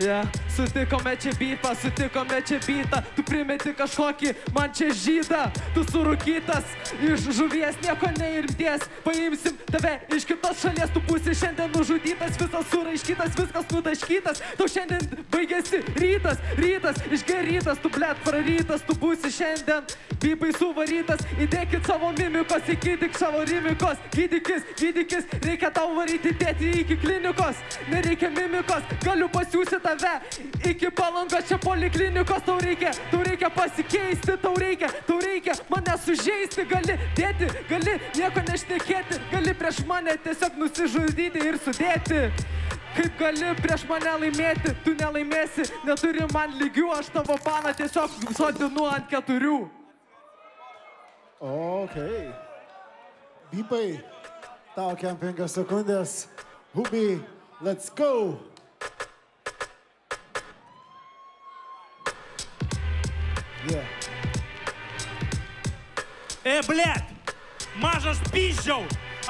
Ja. Sutikome čia bytą, sutikome čia bytą. Tu primeti kažkokį man čia žydą. Tu surūkytas, iš žuvies nieko neirties. Paimsim tave iš kitos šalies, tu būsi šiandien nužudytas, visas suraiškytas, viskas nutaškytas. Tu šiandien baigėsi rytas, rytas, išgerytas, tu blėt prarytas, tu būsi šiandien bybai suvarytas. Įdėkit savo mimikos, įgydik savo rimikos. Gydykis, gydykis, reikia tau varyti tėti iki klinikos. Nereikia mimikos, galiu pasiūsti tave iki palangos čia poliklinikos. Tau reikia, tau reikia pasikeisti, tau reikia, tau reikia mane sužeisti. Gali dėti, gali nieko nešnekėti, gali prieš mane tiesiog nusižudyti ir sudėti. Kaip gali prieš mane laimėti, tu nelaimėsi, neturi man lygių, aš tavo paną tiesiog sodinu ant keturių. Ok. Bipai, tau kem penkias sekundės. Hubi, let's go. Yeah. E, blėt, mažas pyzdžiau,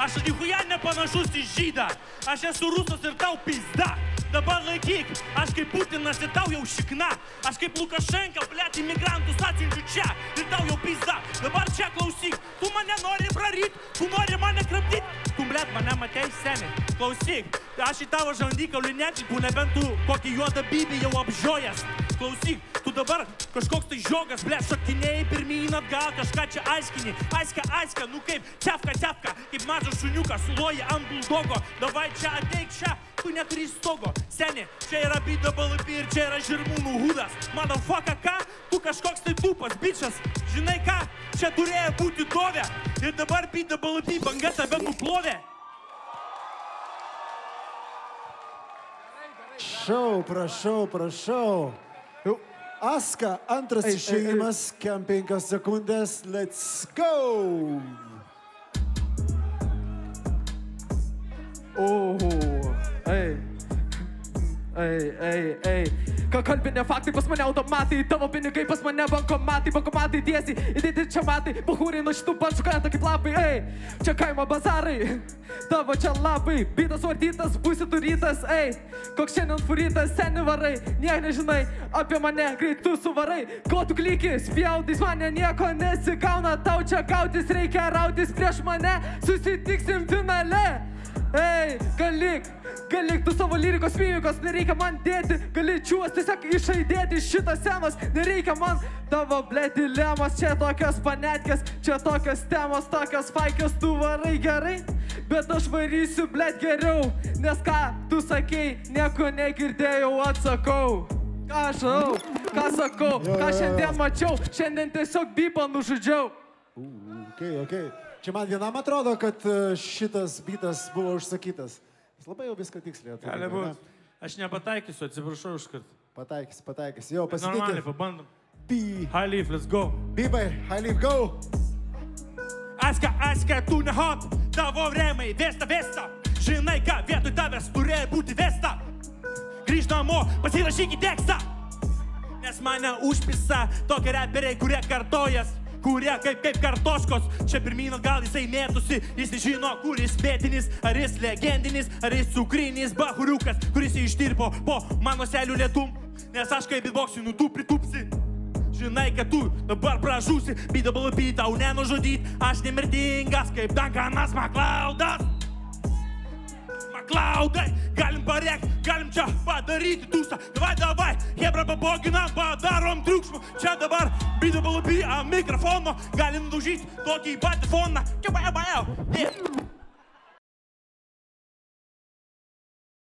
aš nichuja nepanašus į žydą, aš esu rusas ir tau pizda. Dabar laikyk, aš kaip Putinas ir tau jau šikna, aš kaip Lukašenka, blėt, imigrantus atsiunčiu čia ir tau jau pizda. Dabar čia klausyk, tu mane nori praryt, tu nori mane krapdyt, tu blėt mane matei seniai. Klausyk, aš į tavo žandikaulį nečipu, nebent tu kokį juodą bybį jau apžiojęs. Klausyk, dabar kažkoks tai žiogas, ble, šokinėjai pirmyn atgal, kažką čia aiškini. Aiškia, aiškia, nu kaip, cefka, cefka, kaip mažas šuniukas, suloji ant buldogo. Davai čia ateik čia, tu neturi stogo. Seni, čia yra BWP ir čia yra žirmūnų hudas. Mano foka ką, tu kažkoks tai tupas, bičias. Žinai ką, čia turėjo būti dovė. Ir dabar BWP banga tave nuplovė. Šau, prašau, prašau. Aska, antras išėjimas, kem penkias sekundės, let's go. O, ei. Ei, ei, ei. Ką kalbinė faktai pas mane automatai, tavo pinigai pas mane bankomatai, bankomatai tiesiai, įdėti čia matai, bahūrai nuo šitų pačių krenta kaip lapai, ei, čia kaimo bazarai, tavo čia lapai, bitas vartytas, būsi turytas, ei, koks šiandien furytas, seni varai, niek nežinai apie mane, greit tu suvarai, ko tu klyki, spjaudys mane, nieko nesigauna, tau čia gautis reikia rautis prieš mane, susitiksim finale. Ei, galik, galik tu savo lyrikos mimikos, nereikia man dėti, gali čiuos tiesiog išaidėti iš šitos senos, nereikia man tavo ble dilemos, čia tokios panetkės, čia tokios temos, tokios faikės, tu varai gerai, bet aš varysiu ble geriau, nes ką tu sakei, nieko negirdėjau, atsakau. Ką aš žinau, ką sakau, ką šiandien mačiau, šiandien tiesiog bipą nužudžiau. Ok, ok. Čia man vienam atrodo, kad e, šitas bitas buvo užsakytas. Jis labai jau viską tiksliai atrodo. Gali būti. Aš nepataikysiu, atsiprašau iš karto. Pataikys, pataikys. Jo, Normaliai, pasitikė. pabandom. B. High leaf, let's go. Bibai, high leaf, go. Aska, aska, tu ne hot, tavo remai, vesta, vesta. Žinai ką, vietoj tavęs turėjo būti vesta. Grįžt namo, pasirašykit tekstą. Nes mane užpisa tokie reperiai, kurie kartojas. Kurie kaip, kaip kartoškos, čia pirmyn gal jisai mėtusi, jis nežino, kur jis mėtinis, ar jis legendinis, ar jis cukrinis bahuriukas, kuris ištirpo po mano selių lietum, nes aš kaip bitboksinu, tu pritupsi. Žinai, kad tu dabar pražūsi, BWP tau nenužudyt, aš nemirtingas kaip Duncanas McLeodas. McLeodai, galim parėk, galim čia padaryti tūsą. Davai, davai, Hebra paboginam, padarom triukšmą. Čia dabar BWP ant mikrofono, galim nužyti tokį patį foną. Čia baja, baja.